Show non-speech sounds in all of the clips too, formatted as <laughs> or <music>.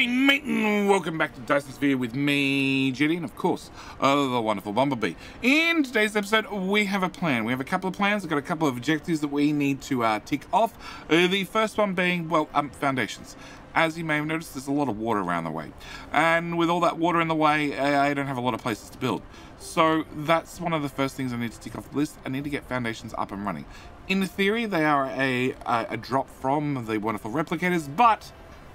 G'day mate and welcome back to Dyson Sphere with me, JD, and of course, uh, the wonderful Bumblebee. In today's episode, we have a plan. We have a couple of plans, we've got a couple of objectives that we need to uh, tick off. Uh, the first one being, well, um, foundations. As you may have noticed, there's a lot of water around the way. And with all that water in the way, I don't have a lot of places to build. So that's one of the first things I need to tick off the list. I need to get foundations up and running. In theory, they are a, a, a drop from the wonderful replicators, but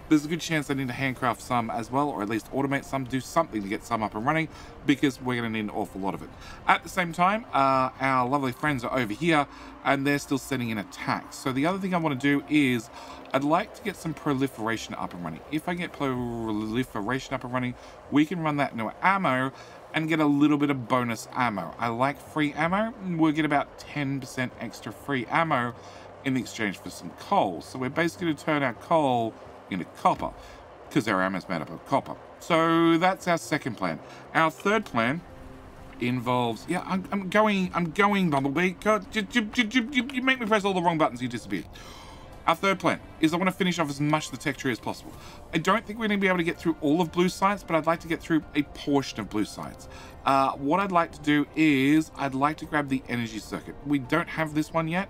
there's a good chance I need to handcraft some as well, or at least automate some, do something to get some up and running, because we're going to need an awful lot of it. At the same time, uh, our lovely friends are over here, and they're still sending in attacks. So the other thing I want to do is, I'd like to get some proliferation up and running. If I get proliferation up and running, we can run that into ammo, and get a little bit of bonus ammo. I like free ammo. We'll get about 10% extra free ammo in exchange for some coal. So we're basically going to turn our coal into copper because our ammo is made up of copper. So that's our second plan. Our third plan involves yeah I'm, I'm going I'm going Bumblebee God, you, you, you, you make me press all the wrong buttons you disappear our third plan is I want to finish off as much of the tech tree as possible. I don't think we're going to be able to get through all of blue science, but I'd like to get through a portion of blue science. Uh, what I'd like to do is I'd like to grab the energy circuit. We don't have this one yet,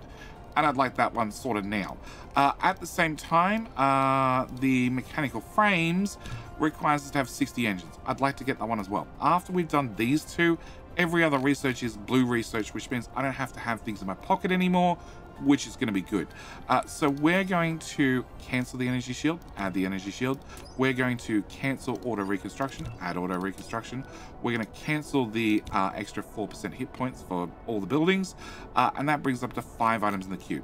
and I'd like that one sorted now. Uh, at the same time, uh, the mechanical frames requires us to have 60 engines. I'd like to get that one as well. After we've done these two, every other research is blue research, which means I don't have to have things in my pocket anymore which is going to be good. Uh, so we're going to cancel the energy shield, add the energy shield. We're going to cancel auto reconstruction, add auto reconstruction. We're going to cancel the uh, extra 4% hit points for all the buildings, uh, and that brings up to five items in the queue.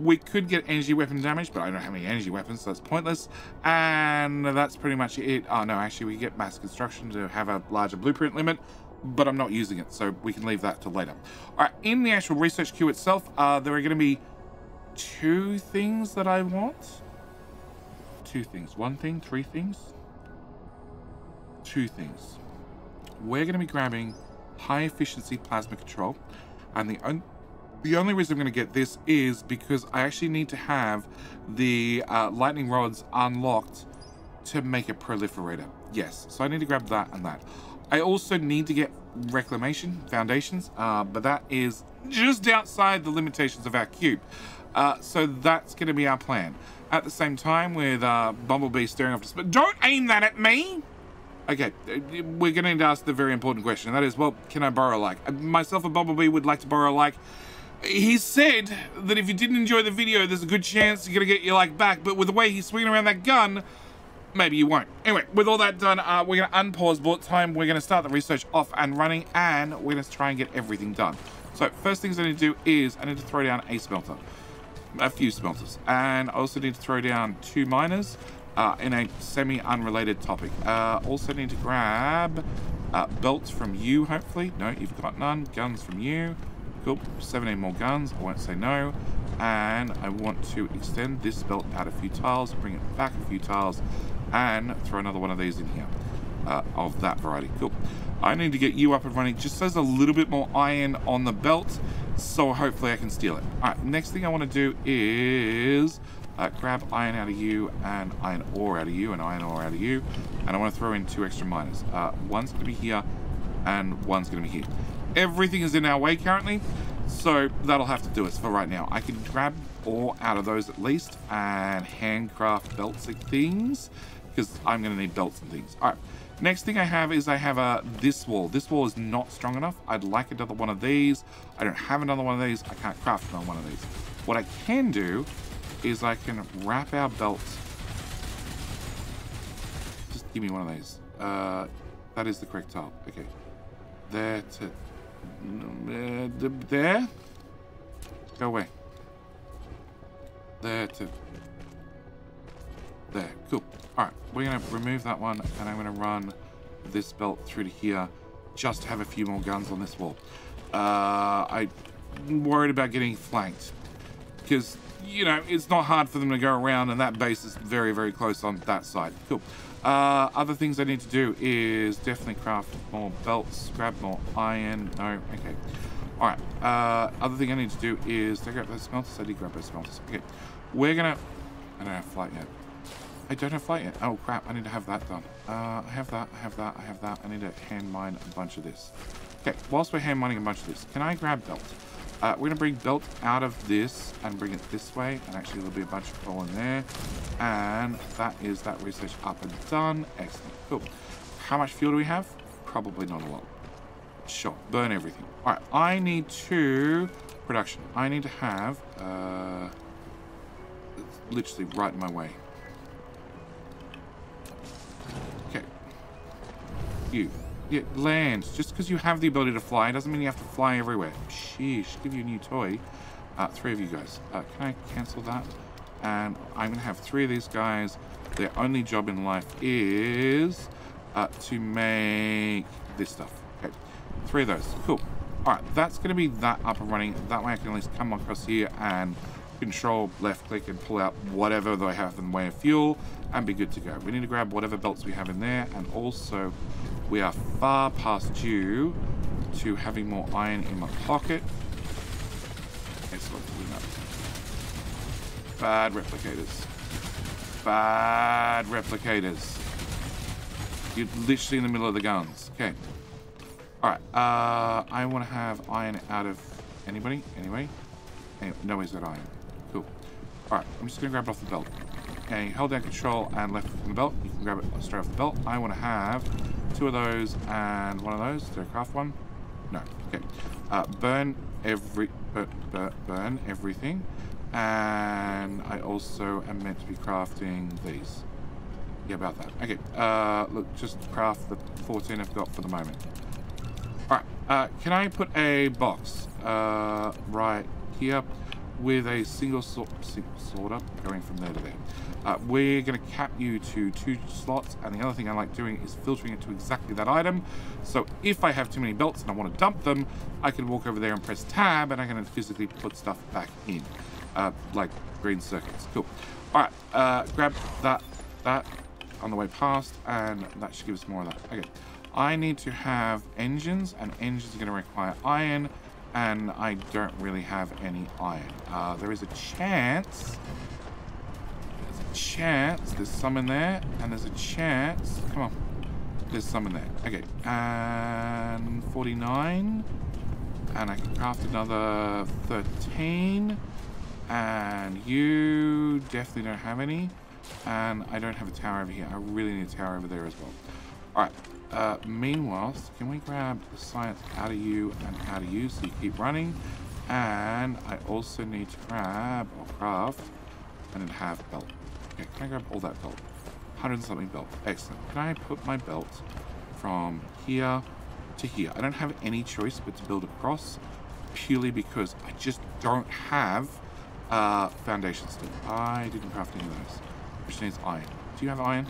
We could get energy weapon damage, but I don't have any energy weapons, so that's pointless. And that's pretty much it. Oh no, actually we get mass construction to have a larger blueprint limit but I'm not using it, so we can leave that to later. All right, in the actual research queue itself, uh, there are going to be two things that I want. Two things. One thing, three things. Two things. We're going to be grabbing high efficiency plasma control, and the un the only reason I'm going to get this is because I actually need to have the uh, lightning rods unlocked to make a proliferator. Yes, so I need to grab that and that. I also need to get reclamation foundations, uh, but that is just outside the limitations of our cube. Uh, so that's going to be our plan. At the same time, with uh, Bumblebee staring off the... Don't aim that at me! Okay, we're going to ask the very important question, and that is, well, can I borrow a like? Uh, myself and Bumblebee would like to borrow a like. He said that if you didn't enjoy the video, there's a good chance you're going to get your like back, but with the way he's swinging around that gun, maybe you won't. Anyway, with all that done, uh, we're going to unpause bullet time. We're going to start the research off and running, and we're going to try and get everything done. So first things I need to do is I need to throw down a smelter. A few smelters. And I also need to throw down two miners uh, in a semi-unrelated topic. Uh, also need to grab uh, belts from you, hopefully. No, you've got none. Guns from you. Cool. 17 more guns. I won't say no. And I want to extend this belt out a few tiles, bring it back a few tiles, and throw another one of these in here uh, of that variety. Cool. I need to get you up and running just there's a little bit more iron on the belt so hopefully I can steal it. All right, next thing I want to do is uh, grab iron out of you and iron ore out of you and iron ore out of you and I want to throw in two extra miners. Uh, one's going to be here and one's going to be here. Everything is in our way currently so that'll have to do us for right now. I can grab ore out of those at least and handcraft belts and things because I'm going to need belts and things. All right. Next thing I have is I have a this wall. This wall is not strong enough. I'd like another one of these. I don't have another one of these. I can't craft another one of these. What I can do is I can wrap our belts. Just give me one of these. Uh, that is the correct tile. Okay. There to... Uh, there? Go away. There to... There. Cool. Alright, we're going to remove that one, and I'm going to run this belt through to here, just have a few more guns on this wall. Uh, I'm worried about getting flanked, because, you know, it's not hard for them to go around, and that base is very, very close on that side. Cool. Uh, other things I need to do is definitely craft more belts, grab more iron. No, okay. Alright, uh, other thing I need to do is, take out those smelters? I did grab those smelters. Okay, we're gonna, I don't have flight yet. I don't have flight yet. Oh crap, I need to have that done. Uh, I have that, I have that, I have that. I need to hand mine a bunch of this. Okay, whilst we're hand mining a bunch of this, can I grab belt? Uh, we're to bring belt out of this and bring it this way. And actually, there'll be a bunch of coal in there. And that is that research up and done. Excellent. Cool. How much fuel do we have? Probably not a lot. Sure. Burn everything. All right. I need to... Production. I need to have... Uh, literally right in my way. Okay. You. Yeah, land. Just because you have the ability to fly doesn't mean you have to fly everywhere. Sheesh, give you a new toy. Uh, three of you guys. Uh, can I cancel that? And I'm going to have three of these guys. Their only job in life is uh, to make this stuff. Okay, three of those. Cool. All right, that's going to be that up and running. That way I can at least come across here and control left click and pull out whatever they have in the way of fuel and be good to go. We need to grab whatever belts we have in there and also we are far past due to having more iron in my pocket. Excellent. Bad replicators. Bad replicators. You're literally in the middle of the guns. Okay. Alright. Uh, I want to have iron out of anybody. Anyway. anyway no, he's got iron. Alright. I'm just going to grab it off the belt. Okay. Hold down control and left from the belt. You can grab it straight off the belt. I want to have two of those and one of those. I craft one? No. Okay. Uh, burn every burn, burn everything, and I also am meant to be crafting these. Yeah, about that. Okay. Uh, look, just craft the 14 I've got for the moment. All right. Uh, can I put a box uh, right here with a single sort, sorter going from there to there? Uh, we're going to cap you to two slots, and the other thing I like doing is filtering it to exactly that item. So if I have too many belts and I want to dump them, I can walk over there and press tab, and I can physically put stuff back in, uh, like green circuits. Cool. All right, uh, grab that, that on the way past, and that should give us more of that. Okay, I need to have engines, and engines are going to require iron, and I don't really have any iron. Uh, there is a chance. There's a chance. There's some in there, and there's a chance, come on, there's some in there. Okay, and 49, and I can craft another 13, and you definitely don't have any, and I don't have a tower over here. I really need a tower over there as well. All right, uh, meanwhile, can we grab the science out of you and out of you so you keep running? And I also need to grab or craft and have belt. Okay, can I grab all that belt? 100 something belt. Excellent. Can I put my belt from here to here? I don't have any choice but to build across purely because I just don't have uh, foundation still. I didn't craft any of those. Which needs iron. Do you have iron?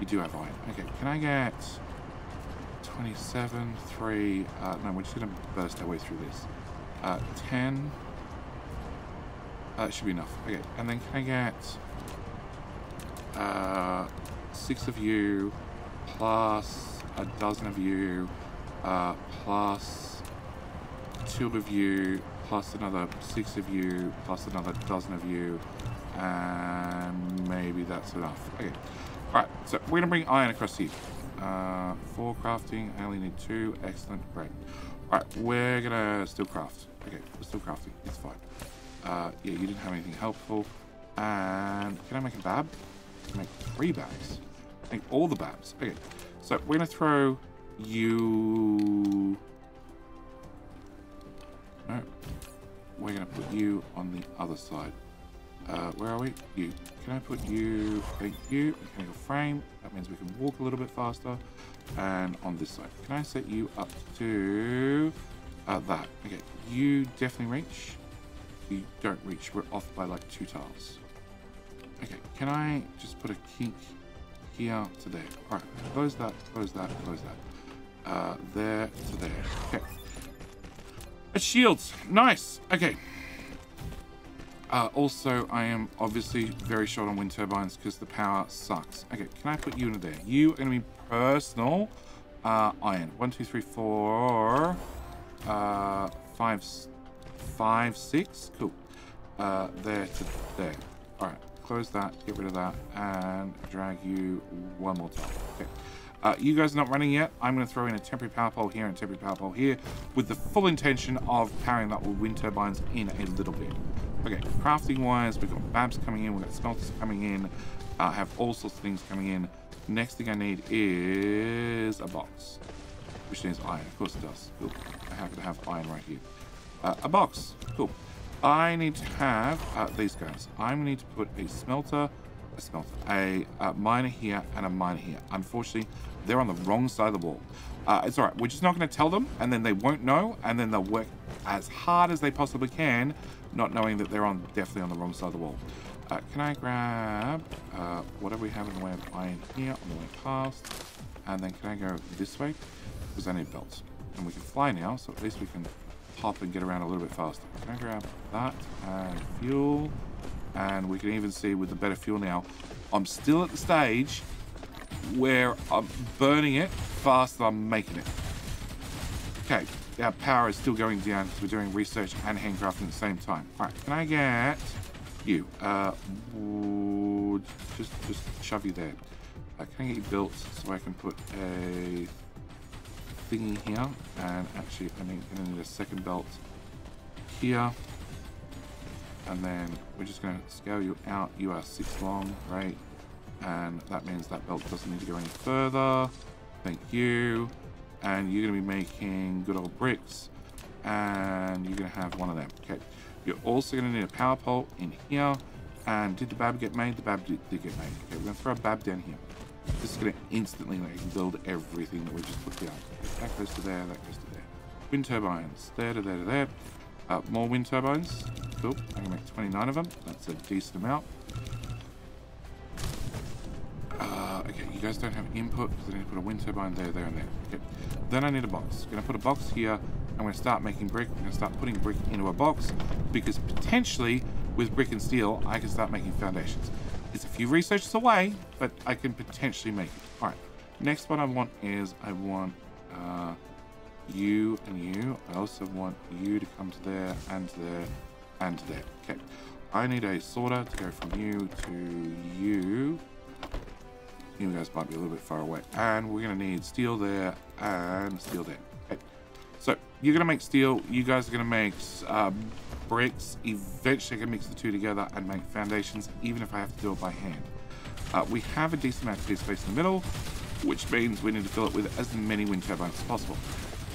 You do have iron. Okay, can I get 27, 3, uh, no, we're just going to burst our way through this. Uh, 10, uh, should be enough. Okay, and then can I get uh, six of you, plus a dozen of you, uh, plus two of you, plus another six of you, plus another dozen of you, and maybe that's enough. Okay. Alright, so we're going to bring iron across here. Uh, four crafting, I only need two. Excellent, great. Alright, we're to still craft. Okay, we're still crafting. It's fine. Uh, yeah, you didn't have anything helpful. And can I make a bab? make three babs. Make all the babs. Okay, so we're to throw you... No. We're to put you on the other side. Uh, where are we? You. Can I put you... Thank you. Mechanical frame. That means we can walk a little bit faster. And on this side. Can I set you up to... Uh, that. Okay. You definitely reach. You don't reach. We're off by like two tiles. Okay, can I just put a kink here to there? Alright, close that, close that, close that. Uh, there to there. Okay. A shields. Nice. Okay. Uh, also, I am obviously very short on wind turbines because the power sucks. Okay, can I put you in there? You are going to be personal uh, iron. One, two, three, four, uh, five, five, six. Cool. Uh, there to there. All right. close that, get rid of that, and drag you one more time. Okay. Uh, you guys are not running yet. I'm going to throw in a temporary power pole here and temporary power pole here with the full intention of powering that with wind turbines in a little bit. Okay, crafting wise, we've got babs coming in, we've got smelters coming in, I uh, have all sorts of things coming in. Next thing I need is a box, which needs iron. Of course it does. Cool. I happen to have iron right here. Uh, a box. Cool. I need to have uh, these guys. I'm going to need to put a smelter, a smelter, a, a miner here, and a miner here. Unfortunately, they're on the wrong side of the wall. Uh, it's all right. We're just not going to tell them, and then they won't know, and then they'll work as hard as they possibly can, not knowing that they're on definitely on the wrong side of the wall. Uh, can I grab uh, whatever we have in the way of iron here on the way past, and then can I go this way? Because I need belts. And we can fly now, so at least we can hop and get around a little bit faster. Can I grab that and fuel? And we can even see with the better fuel now, I'm still at the stage where I'm burning it faster than I'm making it. Okay, our power is still going down because we're doing research and handcrafting at the same time. All right, can I get you? Uh, just, just shove you there. Uh, can I get you built so I can put a thingy here? And actually, I need, I need a second belt here. And then we're just going to scale you out. You are six long, right? And that means that belt doesn't need to go any further. Thank you. And you're going to be making good old bricks. And you're going to have one of them. Okay. You're also going to need a power pole in here. And did the bab get made? The bab did, did get made. Okay, we're going to throw a bab down here. This is going to instantly like, build everything that we just put down. That goes to there, that goes to there. Wind turbines. There to there to there. Uh, more wind turbines. Cool. I can make 29 of them. That's a decent amount. Uh, okay, you guys don't have input because I need to put a wind turbine there, there, and there. Okay. Then I need a box. I'm going to put a box here. I'm going to start making brick. I'm going to start putting brick into a box because potentially with brick and steel, I can start making foundations. It's a few researches away, but I can potentially make it. All right. Next one I want is I want uh, you and you. I also want you to come to there and to there and to there. Okay. I need a sorter to go from you to you. You guys might be a little bit far away. And we're going to need steel there and steel there. Okay. So you're going to make steel. You guys are going to make um, bricks. Eventually I can mix the two together and make foundations, even if I have to do it by hand. Uh, we have a decent amount of space in the middle, which means we need to fill it with as many wind turbines as possible.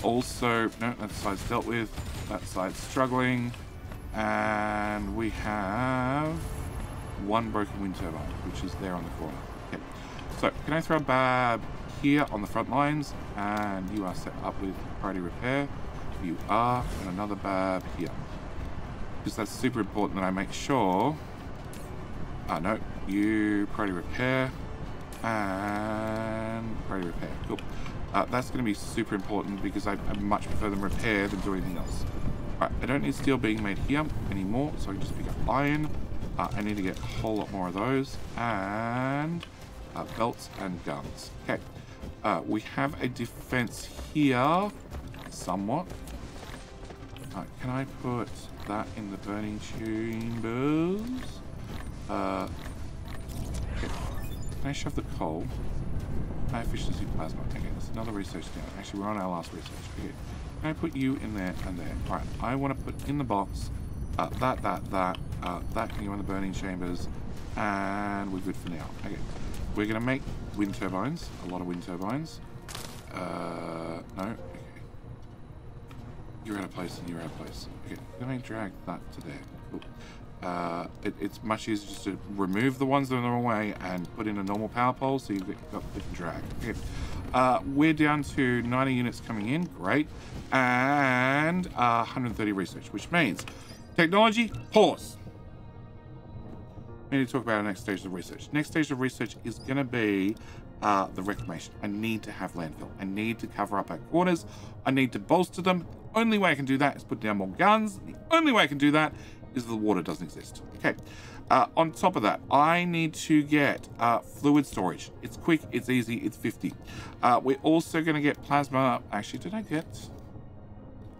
Also, no, that side's dealt with. That side's struggling. And we have one broken wind turbine, which is there on the corner. So, can I throw a bab here on the front lines? And you are set up with priority repair. You are, and another bab here because that's super important that I make sure. Ah, no, you priority repair and priority repair. Cool. Uh, that's going to be super important because I, I, much prefer them repair than do anything else. Right, I don't need steel being made here anymore, so I can just pick up iron. Uh, I need to get a whole lot more of those. And uh, belts and guns. Okay. Uh, we have a defense here, somewhat. Uh, can I put that in the burning chambers. Uh, okay. Can I shove the coal? High efficiency plasma. Okay, that's another research down. Actually, we're on our last research. Okay. Can I put you in there and there? Alright, I want to put in the box uh, that, that, that. Uh, that can go in the burning chambers. And we're good for now. Okay. We're going to make wind turbines. A lot of wind turbines. Uh, no. You're out of place and you're out of place. Okay, let me drag that to there. Cool. Uh, it, it's much easier just to remove the ones that are in the wrong way and put in a normal power pole so you've got the drag. Okay. Uh, we're down to 90 units coming in, great. And uh, 130 research, which means technology, pause. Need to talk about our next stage of research. Next stage of research is going to be uh, the reclamation. I need to have landfill. I need to cover up our corners. I need to bolster them only way I can do that is put down more guns. The only way I can do that is the water doesn't exist. Okay. Uh, on top of that, I need to get uh, fluid storage. It's quick, it's easy, it's 50. Uh, we're also going to get plasma. Actually, did I get...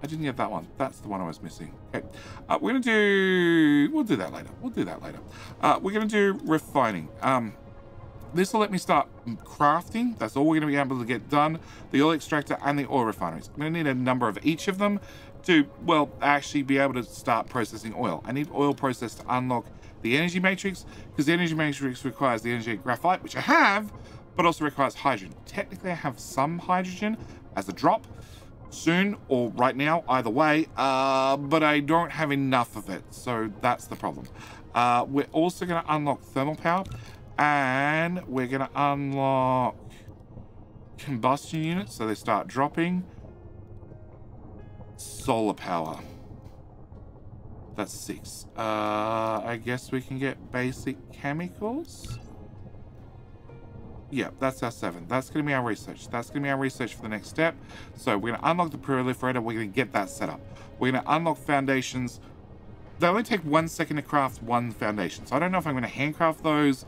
I didn't get that one. That's the one I was missing. Okay. Uh, we're going to do... We'll do that later. We'll do that later. Uh, we're going to do refining. Um, this will let me start crafting. That's all we're going to be able to get done. The oil extractor and the oil refineries. I'm going to need a number of each of them to, well, actually be able to start processing oil. I need oil process to unlock the energy matrix because the energy matrix requires the energy graphite, which I have, but also requires hydrogen. Technically, I have some hydrogen as a drop soon or right now, either way, uh, but I don't have enough of it, so that's the problem. Uh, we're also going to unlock thermal power, and we're going to unlock combustion units, so they start dropping. Solar power. That's six. Uh, I guess we can get basic chemicals. Yeah, that's our seven. That's going to be our research. That's going to be our research for the next step. So we're going to unlock the proliferator. We're going to get that set up. We're going to unlock foundations. They only take one second to craft one foundation. So I don't know if I'm going to handcraft those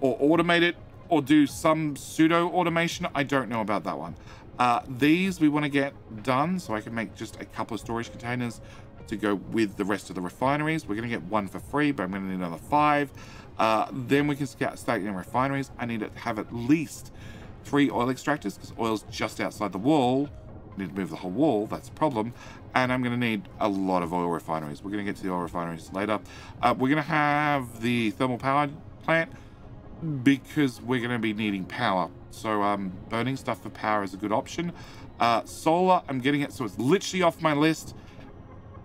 or automate it or do some pseudo automation. I don't know about that one. Uh, these we want to get done so I can make just a couple of storage containers to go with the rest of the refineries. We're going to get one for free, but I'm going to need another five. Uh, then we can start getting refineries. I need to have at least three oil extractors because oil's just outside the wall. I need to move the whole wall. That's a problem. And I'm going to need a lot of oil refineries. We're going to get to the oil refineries later. Uh, we're going to have the thermal power plant because we're going to be needing power. So um, burning stuff for power is a good option. Uh, solar, I'm getting it, so it's literally off my list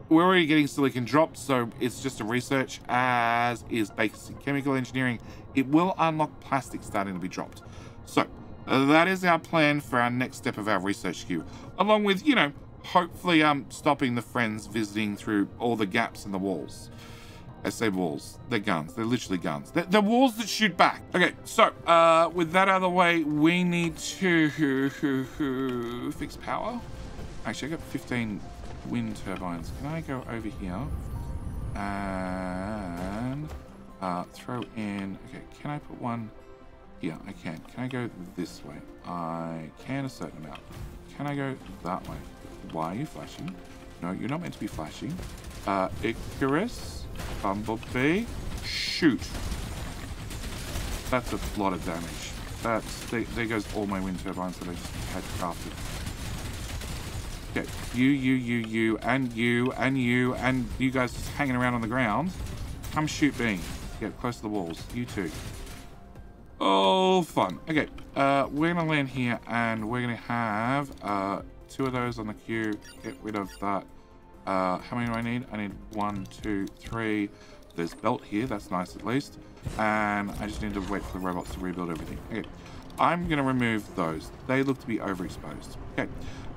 we're already getting silicon dropped, so it's just a research, as is basic chemical engineering. It will unlock plastic starting to be dropped. So, that is our plan for our next step of our research queue, along with, you know, hopefully um, stopping the friends visiting through all the gaps in the walls. I say walls, they're guns, they're literally guns. They're, they're walls that shoot back. Okay, so, uh, with that out of the way, we need to <laughs> fix power. Actually, I got 15 wind turbines. Can I go over here and uh, throw in... Okay, can I put one... Yeah, I can. Can I go this way? I can a certain amount. Can I go that way? Why are you flashing? No, you're not meant to be flashing. Uh, Icarus, Bumblebee, shoot. That's a lot of damage. That's, there, there goes all my wind turbines that I just had crafted. Okay, you, you, you, you, and you, and you, and you guys just hanging around on the ground. Come shoot me. Get close to the walls. You too. Oh, fun. Okay, uh, we're going to land here, and we're going to have uh, two of those on the queue. Get rid of that. Uh, how many do I need? I need one, two, three. There's belt here. That's nice at least. And I just need to wait for the robots to rebuild everything. Okay, I'm going to remove those. They look to be overexposed. Okay.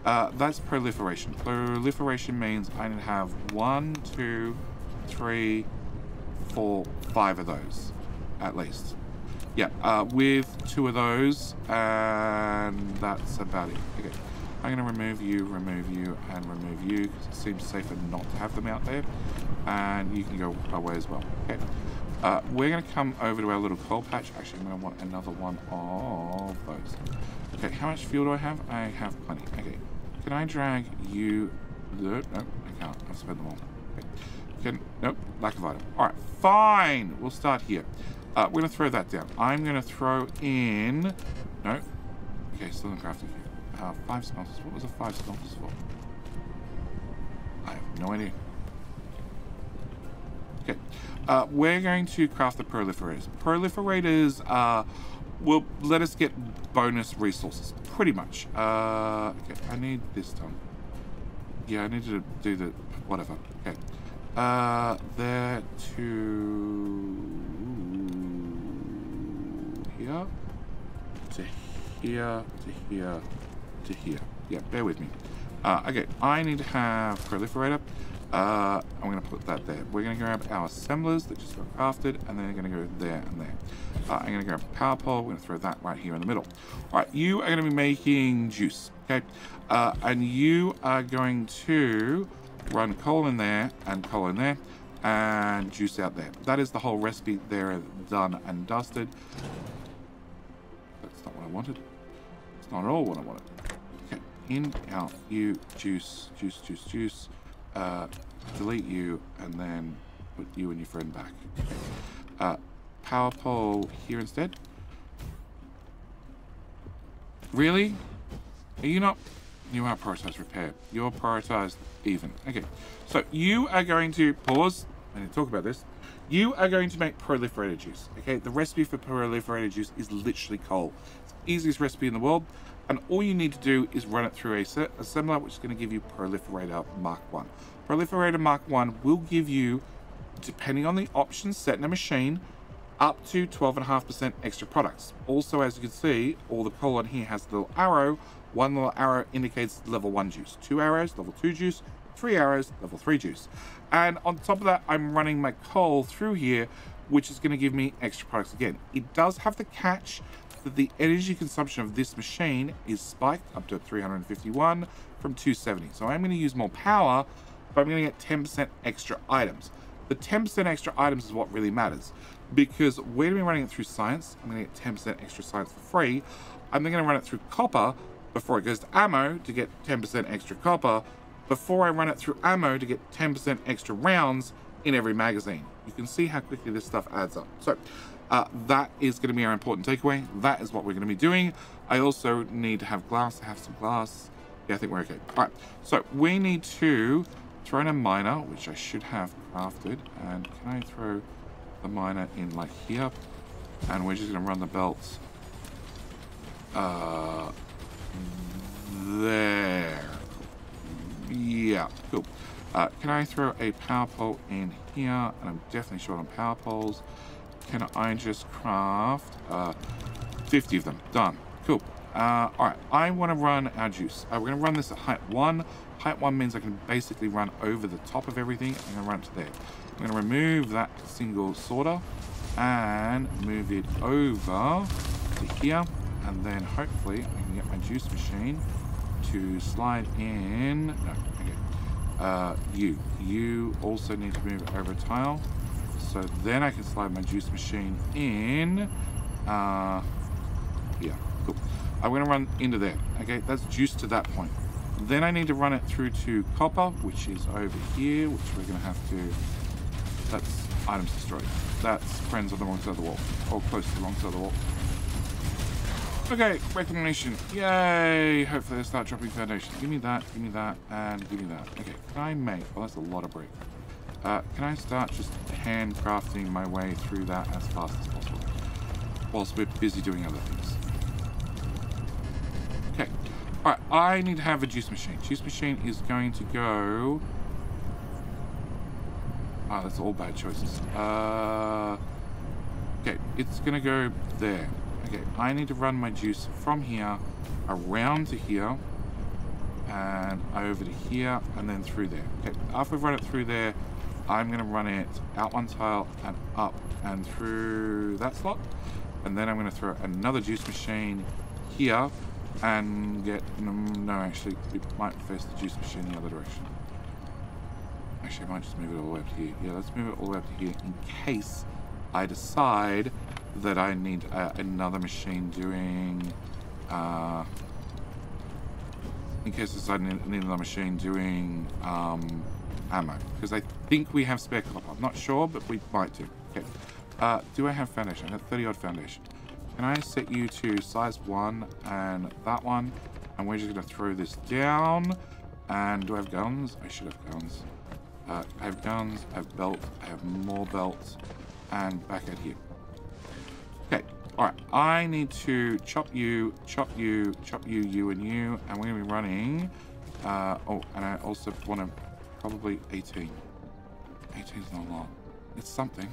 Uh, that's proliferation. Proliferation means I need to have one, two, three, four, five of those, at least. Yeah, uh, with two of those, and that's about it. Okay, I'm going to remove you, remove you, and remove you, because it seems safer not to have them out there. And you can go away as well. Okay, uh, we're going to come over to our little coal patch. Actually, I'm to want another one of those. Okay, how much fuel do I have? I have plenty. Okay, can I drag you... Nope, I can't. I've spent them all. Okay. Can, nope, lack of item. Alright, fine. We'll start here. Uh, we're going to throw that down. I'm going to throw in... No. Okay, still in crafting here. Uh, five smelters. What was the five smelters for? I have no idea. Okay. Uh, we're going to craft the proliferators. Proliferators uh, will let us get bonus resources. Pretty much. Uh, okay, I need this done. Yeah, I need to do the... whatever. Okay. Uh, there to... here. To here, to here, to here. Yeah, bear with me. Uh, okay, I need to have proliferator. Uh, I'm going to put that there. We're going to grab our assemblers that just got crafted, and then they're going to go there and there. Uh, I'm going to grab a power pole. We're going to throw that right here in the middle. All right, you are going to be making juice, okay? Uh, and you are going to run coal in there and coal in there and juice out there. That is the whole recipe there done and dusted. That's not what I wanted. It's not at all what I wanted. Okay, in, out, you, juice, juice, juice, juice. Uh, delete you, and then put you and your friend back. Uh, power pole here instead. Really? Are you not? You are prioritized repair. You're prioritized even. Okay. So you are going to pause and talk about this. You are going to make proliferator juice. Okay. The recipe for proliferator juice is literally coal. It's easiest recipe in the world. And all you need to do is run it through a assembler, which is going to give you Proliferator Mark 1. Proliferator Mark 1 will give you, depending on the options set in a machine, up to 12.5% extra products. Also, as you can see, all the colon here has a little arrow. One little arrow indicates level 1 juice. Two arrows, level 2 juice. Three arrows, level 3 juice. And on top of that, I'm running my coal through here, which is going to give me extra products again. It does have the catch that the energy consumption of this machine is spiked up to 351 from 270. So I'm going to use more power, but I'm going to get 10% extra items. The 10% extra items is what really matters because we're going to be running it through science. I'm going to get 10% extra science for free. I'm then going to run it through copper before it goes to ammo to get 10% extra copper before I run it through ammo to get 10% extra rounds in every magazine. You can see how quickly this stuff adds up. So uh, that is going to be our important takeaway. That is what we're going to be doing. I also need to have glass. I have some glass. Yeah, I think we're okay. All right, so we need to throw in a miner, which I should have crafted. And can I throw the miner in like here? And we're just going to run the belts uh, there. Yeah, cool. Uh, can I throw a power pole in here? And I'm definitely short on power poles. Can I just craft uh, 50 of them? Done. Cool. Uh, Alright, I want to run our juice. Uh, we're going to run this at height 1. Height 1 means I can basically run over the top of everything. I'm going to run it to there. I'm going to remove that single sorter and move it over to here. And then hopefully I can get my juice machine to slide in. No, okay. Uh, you. You also need to move over a tile. So then I can slide my juice machine in. Uh, yeah, cool. I'm to run into there. Okay, that's juice to that point. Then I need to run it through to copper, which is over here, which we're going to have to... That's items destroyed. That's friends on the wrong side of the wall, or close to the wrong side of the wall. Okay, reclamation. Yay! Hopefully they start dropping foundation. Give me that, give me that, and give me that. Okay, can I make... Well, that's a lot of brick. Uh, can I start just handcrafting my way through that as fast as possible? Whilst we're busy doing other things. Okay. Alright, I need to have a juice machine. Juice machine is going to go... Ah, oh, that's all bad choices. Uh, okay, it's going to go there. Okay, I need to run my juice from here around to here and over to here and then through there. Okay, after we've run it through there, I'm going to run it out one tile and up and through that slot. And then I'm going to throw another juice machine here and get... No, actually, it might face the juice machine the other direction. Actually, I might just move it all the way up to here. Yeah, let's move it all the way up to here in case I decide that I need uh, another machine doing... Uh, in case I decide I need another machine doing... Um, ammo. Because I think we have spare copper. I'm not sure, but we might do. Okay. Uh, do I have foundation? I have 30 odd foundation. Can I set you to size 1 and that one? And we're just going to throw this down. And do I have guns? I should have guns. Uh, I have guns, I have belt, I have more belts, and back out here. Okay, alright, I need to chop you, chop you, chop you, you and you, and we're to be running, uh, oh, and I also want to Probably 18. 18 is not a lot. It's something.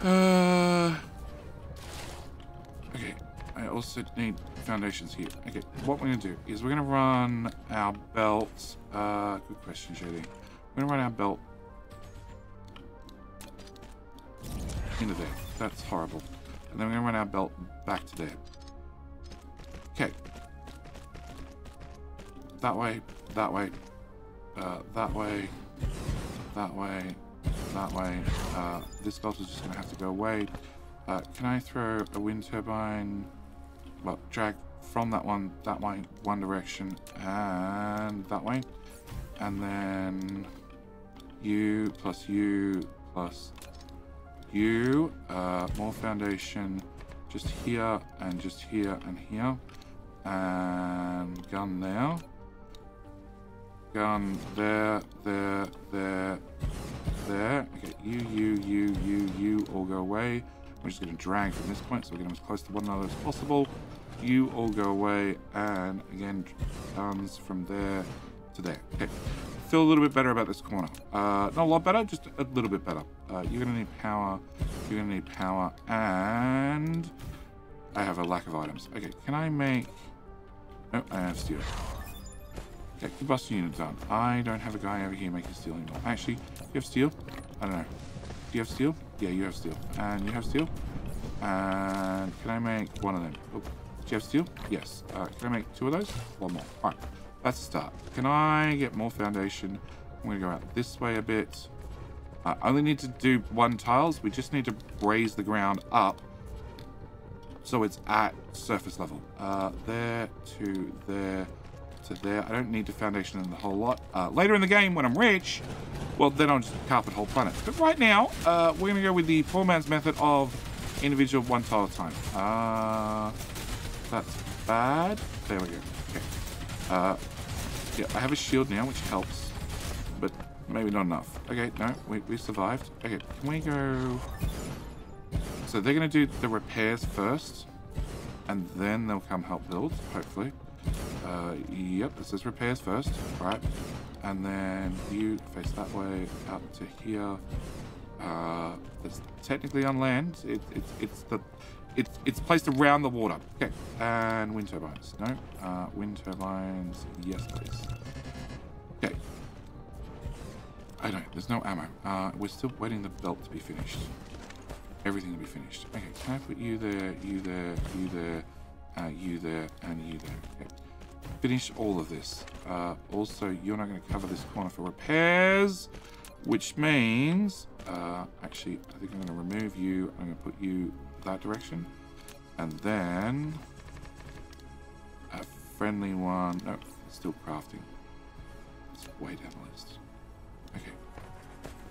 Uh, okay, I also need foundations here. Okay, what we're going to do is we're going to run our belt. Uh, good question, JD. We're going to run our belt into there. That's horrible. And then we're going to run our belt back to there. Okay. That way, that way, uh, that way, that way, that way. Uh, this is just going to have to go away. Uh, can I throw a wind turbine? Well, drag from that one, that way, one direction, and that way. And then you plus you plus you. Uh, more foundation just here and just here and here. And gun there. Gun there, there, there, there. Okay, you, you, you, you, you all go away. We're just going to drag from this point so we get as close to one another as possible. You all go away, and again, guns from there to there. Okay, feel a little bit better about this corner. Uh, not a lot better, just a little bit better. Uh, you're going to need power, you're going to need power, and I have a lack of items. Okay, can I make... No, I have steel. Okay, combustion unit done. I don't have a guy over here making steel anymore. Actually, you have steel? I don't know. Do you have steel? Yeah, you have steel. And you have steel? And can I make one of them? Oh, do you have steel? Yes. Uh, can I make two of those? One more. All right. That's a start. Can I get more foundation? I'm going to go out this way a bit. I only need to do one tiles. We just need to raise the ground up so it's at surface level. Uh, there to there to there. I don't need the foundation in the whole lot. Uh, later in the game, when I'm rich, well, then I'll just carpet whole planet. But right now, uh, we're going to go with the poor man's method of individual one tile at a time. Uh, that's bad. There we go. Okay. Uh, yeah, I have a shield now, which helps. But maybe not enough. Okay, no, we, we survived. Okay, can we go... So they're going to do the repairs first. And then they'll come help build, hopefully. Uh, yep, this is repairs first. Right. And then you face that way up to here. Uh, it's technically on land. It, it, it's the it's it's placed around the water. Okay. And wind turbines. No. Uh, wind turbines. Yes, please. Okay. I don't. There's no ammo. Uh, we're still waiting the belt to be finished. Everything to be finished. Okay. Can I put you there? You there? You there? Uh, you there? And you there? Okay finish all of this. Uh, also, you're not going to cover this corner for repairs, which means, uh, actually, I think I'm going to remove you. I'm going to put you that direction. And then a friendly one. No, still crafting. It's way down the list. Okay.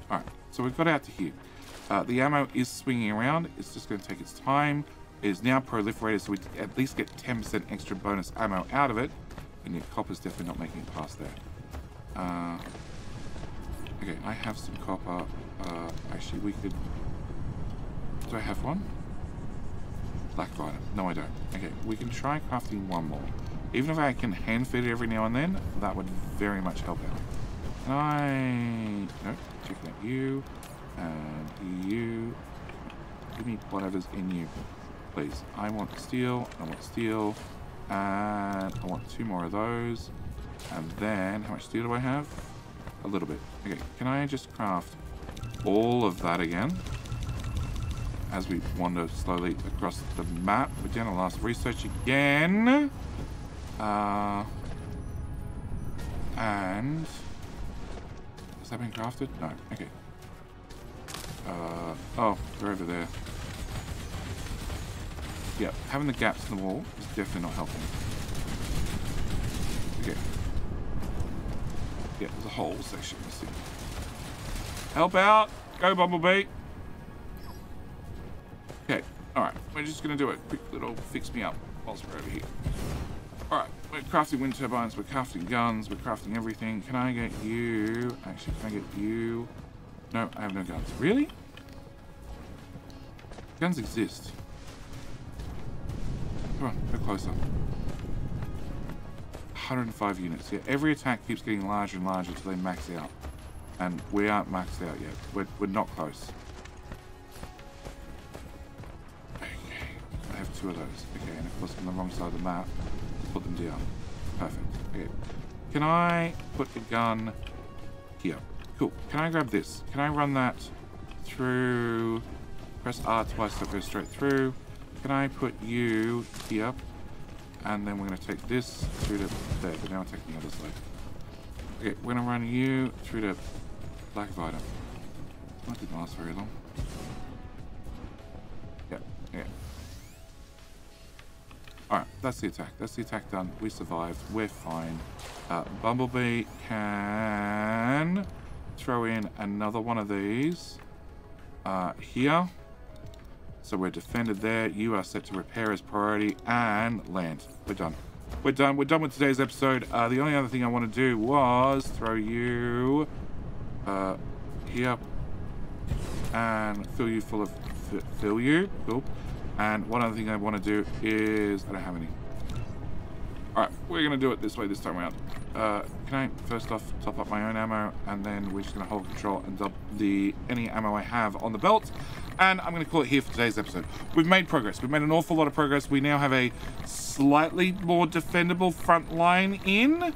All right. So we've got out to here. Uh, the ammo is swinging around. It's just going to take its time. Is now proliferated, so we at least get 10% extra bonus ammo out of it. And yet copper's definitely not making it past there. Uh, okay, I have some copper. Uh, actually, we could... Do I have one? Black item. No, I don't. Okay, we can try crafting one more. Even if I can hand feed it every now and then, that would very much help out. Can I... Nope, checking out you. And you. Give me whatever's in you, please. I want steel. I want steel. And I want two more of those. And then, how much steel do I have? A little bit. Okay, can I just craft all of that again? As we wander slowly across the map. We're down to last research again. Uh, and... Has that been crafted? No. Okay. Uh, oh, they're over there. Yeah, having the gaps in the wall is definitely not helping. Okay. Yeah, there's a whole section missing. Help out! Go, Bumblebee! Okay, alright. We're just to do a quick little fix me up whilst we're over here. Alright, we're crafting wind turbines, we're crafting guns, we're crafting everything. Can I get you? Actually, can I get you? No, I have no guns. Really? Guns exist. Come on, go closer. 105 units. Yeah, every attack keeps getting larger and larger until they max out. And we aren't maxed out yet. We're, we're not close. Okay, I have two of those. Okay, and of course on the wrong side of the map, put them down. Perfect. Okay. Can I put a gun here? Cool. Can I grab this? Can I run that through... Press R twice it goes straight through. Can I put you here? And then we're going to take this through to there, but now I'm taking the other side. Okay, we're going to run you through the black item. That didn't last very long. Yeah, yeah. Alright, that's the attack. That's the attack done. We survived. We're fine. Uh, Bumblebee can throw in another one of these uh, here. So we're defended there. You are set to repair as priority and land. We're done. We're done. We're done with today's episode. Uh, the only other thing I want to do was throw you uh, here and fill you full of fill you. Cool. And one other thing I want to do is I don't have any. All right, we're gonna do it this way this time around. Uh, can I first off top up my own ammo, and then we're just gonna hold control and dump the any ammo I have on the belt, and I'm gonna call it here for today's episode. We've made progress. We've made an awful lot of progress. We now have a slightly more defendable front line in.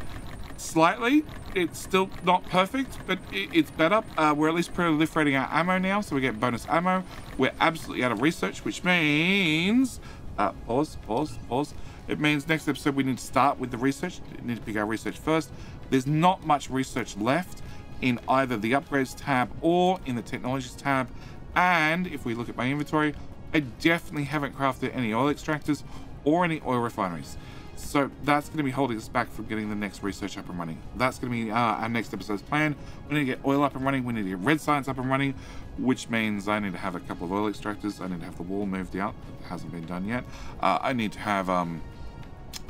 Slightly. It's still not perfect, but it's better. Uh, we're at least proliferating our ammo now, so we get bonus ammo. We're absolutely out of research, which means... Uh, pause, pause, pause. It means next episode we need to start with the research. We need to pick our research first. There's not much research left in either the upgrades tab or in the technologies tab. And if we look at my inventory, I definitely haven't crafted any oil extractors or any oil refineries. So that's going to be holding us back from getting the next research up and running. That's going to be uh, our next episode's plan. We need to get oil up and running. We need to get red science up and running, which means I need to have a couple of oil extractors. I need to have the wall moved out. It hasn't been done yet. Uh, I need to have um,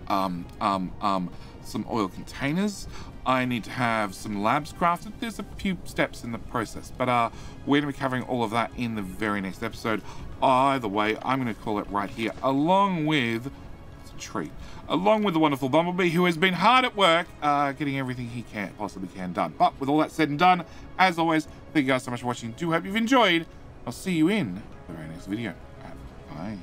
um, um, um, some oil containers. I need to have some labs crafted. There's a few steps in the process, but uh, we're going to be covering all of that in the very next episode. Either way, I'm going to call it right here, along with tree, along with the wonderful Bumblebee, who has been hard at work uh, getting everything he can possibly can done. But with all that said and done, as always, thank you guys so much for watching. Do hope you've enjoyed. I'll see you in the very next video. Bye.